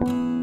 Bye.